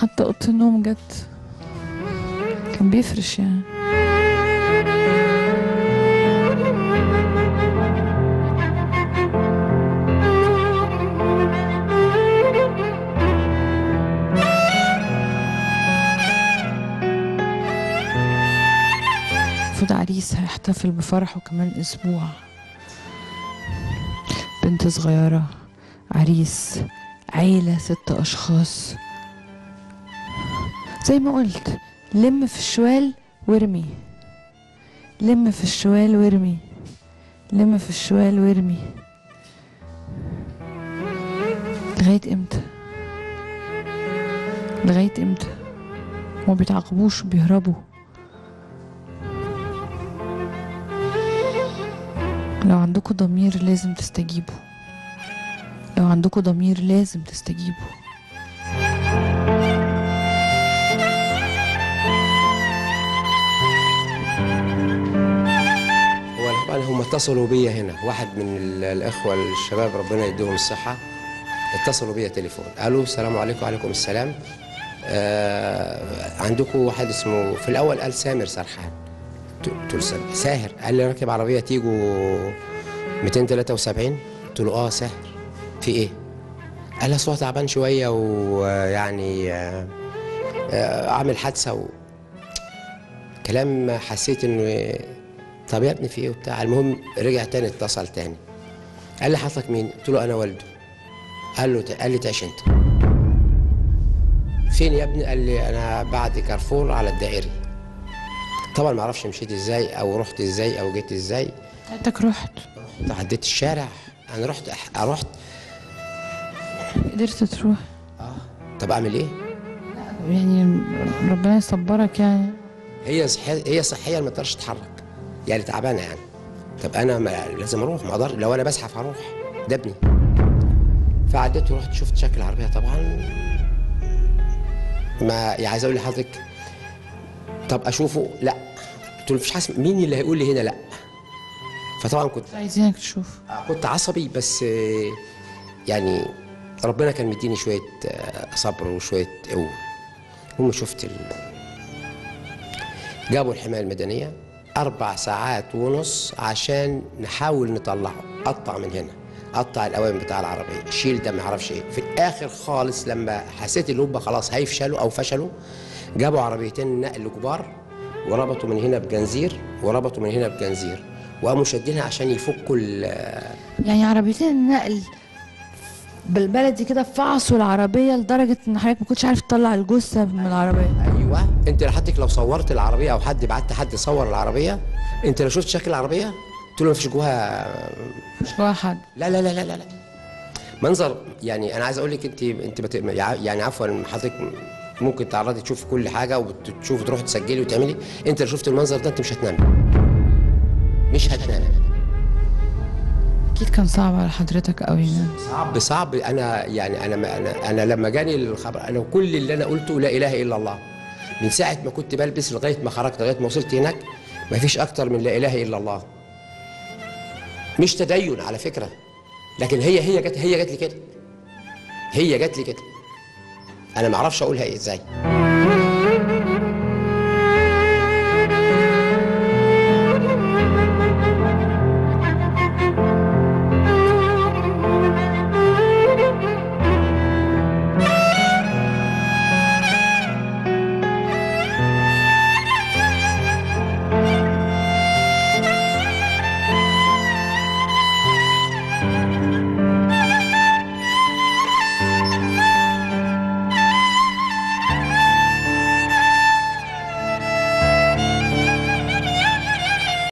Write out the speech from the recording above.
حتى أوضة النوم جت. كان بيفرش يعني. المفروض عريس هيحتفل بفرحه كمان أسبوع. بنت صغيرة عريس عيلة ست أشخاص. زي ما قلت لم في الشوال وارمي لم في الشوال وارمي لم في الشوال وارمي لغاية إمتى؟ لغاية إمتى؟ وما بيتعاقبوش وبيهربوا. لو عندكم ضمير لازم تستجيبوا. لو عندكم ضمير لازم تستجيبوا. طبعا هم اتصلوا بيا هنا. واحد من ال- الإخوة الشباب ربنا يديهم الصحة. اتصلوا بيا تليفون. قالوا السلام عليكم. وعليكم السلام. آه عندكم واحد اسمه في الأول قال سامر سرحان. ساهر. قال لي راكب عربية تيجو 273 قلت له آه ساهر. في إيه؟ قال لي صوت تعبان شوية ويعني آه آه عامل حادثة و... كلام حسيت إنه طب يا ابني في إيه وبتاع؟ المهم رجع تاني اتصل تاني. قال لي حضرتك مين؟ قلت له أنا والده. قال له قال لي تعيش أنت. فين يا ابني؟ قال لي أنا بعد كارفور على الدائري. طبعا ما أعرفش مشيت إزاي أو رحت إزاي أو جيت إزاي. انتك رحت. عديت الشارع. أنا رحت رحت. قدرت تروح. طب أعمل إيه؟ يعني ربنا يصبرك يعني. هي صحية هي صحية ما تقدرش تتحرك. يعني تعبانة يعني. طب أنا ما لازم أروح ما أقدر لو أنا بزحف هروح. ده ابني. فعديت ورحت شفت شكل العربية طبعا. ما يعني عايز أقول لحضرتك طب أشوفه؟ لأ. قلت له مفيش حاجة اسمها- مين اللي هيقول لي هنا لأ؟ فطبعا كنت عايزينك تشوف. كنت عصبي بس آه، يعني ربنا كان مديني شوية آه، صبر وشوية قوة. المهم شفت ال... جابوا الحماية المدنية. أربع ساعات ونص عشان نحاول نطلعه. قطع من هنا. قطع الاوامر بتاع العربية. شيل ده ما أعرفش إيه. في الآخر خالص لما حسيت هم خلاص هيفشلوا أو فشلوا جابوا عربيتين نقل كبار وربطوا من هنا بجنزير وربطوا من هنا بجنزير وقاموا شادينها عشان يفكوا يعني عربيتين النقل بالبلدي كده فعصوا العربية لدرجة إن حضرتك ما كنتش عارف تطلع الجثة من العربية. أيوه. أنت حضرتك لو صورت العربية أو حد بعت حد يصور العربية أنت لو شفت شكل العربية قلت له مفيش جواها مش جوا حد. لا لا لا لا لا لا. منظر يعني أنا عايز أقول لك انت أنت بت... يعني عفوا حضرتك ممكن تعرضي تشوف كل حاجة وتشوف تروح تسجلي وتعملي. أنت لو شفت المنظر ده أنت مش هتنامي. مش هتنامي. أكيد كان صعب على حضرتك قوي يعني صعب صعب. أنا يعني أنا ما أنا أنا لما جاني الخبر أنا كل اللي أنا قلته لا إله إلا الله. من ساعة ما كنت بلبس لغاية ما خرجت لغاية ما وصلت هناك ما فيش أكتر من لا إله إلا الله. مش تدين على فكرة لكن هي هي جت هي جت لي كده. هي جت لي كده. أنا ما أعرفش أقولها إيه إزاي؟